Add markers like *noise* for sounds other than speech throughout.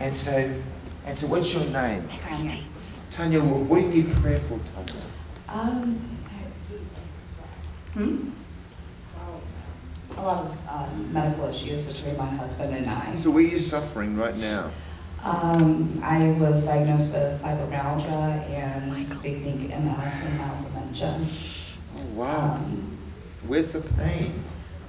And so, and so what's your name? Tanya. Tanya, what, what do you need prayer for, Tanya? Um, hmm? A lot of uh, medical issues between my husband and I. So where are you suffering right now? Um, I was diagnosed with fibromyalgia and they think MS and mild dementia. Oh, wow. Um, Where's the pain?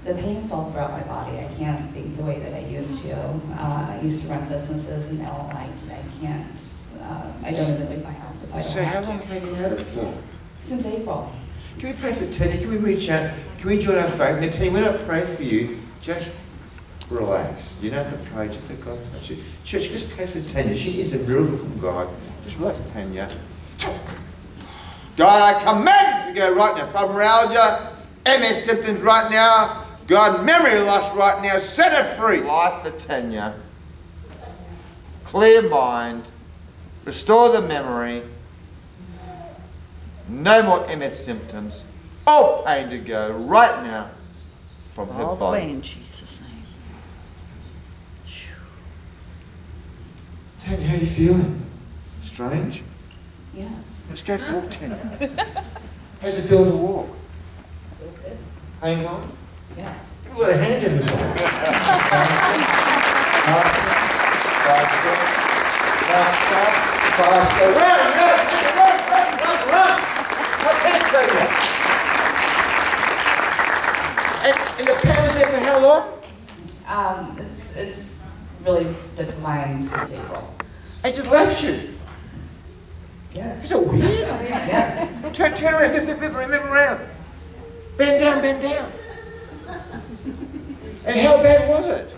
The pain is all throughout my body. I can't think the way that I used to. Uh, I used to run businesses and now I, I can't. Uh, I don't even leave my house if I don't So how have long to. have you had it for? Since April. Can we pray for Tanya? Can we reach out? Can we join our faith? Now, Tanya, when I pray for you, just relax. You don't have to pray, just let God touch you. Church, just pray for Tanya. She is a miracle from God. Just relax, Tanya. God, I command you to go right now. Fibromyalgia, MS symptoms right now. God, memory loss right now. Set it free. Life for Tanya. Clear mind. Restore the memory. No more MS symptoms. All pain to go right now from her All the way body. in Jesus' name. Tanya, how you feeling? Strange? Yes. Let's go for a walk, Tanya. How's it feel to walk? Feels good. Hang on. Yes. Give a little hand, everybody. Faster, *laughs* faster, faster. Run, run, run, run, run, run. I can't go yet. And, and the pain was there for how long? Um, it's, it's really declined since April. It just left you. Yes. Is it weird? *laughs* Yes. Turn, turn around, move, move, move, move around. Bend down, bend down. And how bad was it?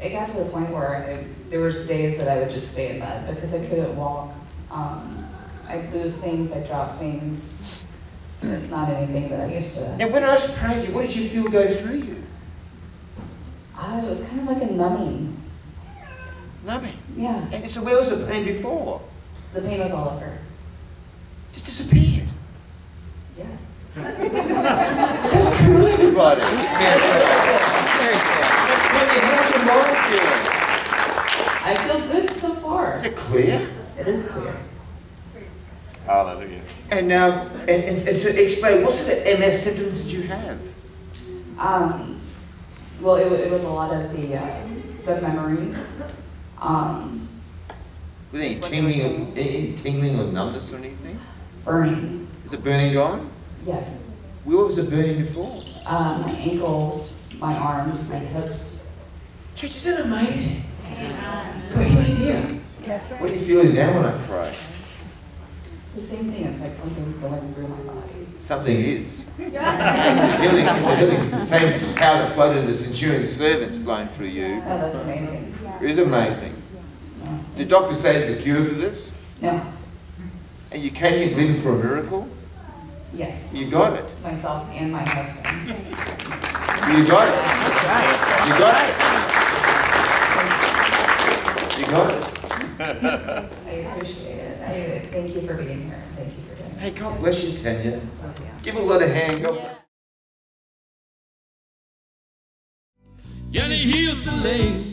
It got to the point where I, there was days that I would just stay in bed because I couldn't walk. Um, I'd lose things, I'd drop things. It's not anything that I used to. Now, when I was praying you, what did you feel go through you? It was kind of like a numbing. Numbing. Yeah. And so where was the pain before? The pain was all over. Just disappeared. Yes. Is that cool, everybody? Very how's your mind? I feel good so far. Is it clear? It is clear. Hallelujah. And, um, and, and, and so explain, what sort of MS symptoms did you have? Um, well, it, it was a lot of the, uh, the memory. Um, Was there any tingling, or, any tingling or numbness or anything? burning. Is the burning gone? Yes. Where was the burning before? Uh, my ankles, my arms, my hips. Church, isn't that amazing? God, he's here. What are you feeling now when I pray? It's the same thing. It's like something's going through my body. Something is. It's a healing. It's a healing. The same power that flowed in the centurion's servants flowing through you. Oh, that's amazing. It is amazing. Yeah. The doctor say there's a cure for this, No. and you came here believing for a miracle. Yes. You got it. Myself and my husband. You got it. You got it. You got it. I appreciate it. I thank you for being here. Thank you for doing it. Hey, God bless you, Tanya. Oh, yeah. Give a lot of hand. God bless. Yeah, he heals the lame,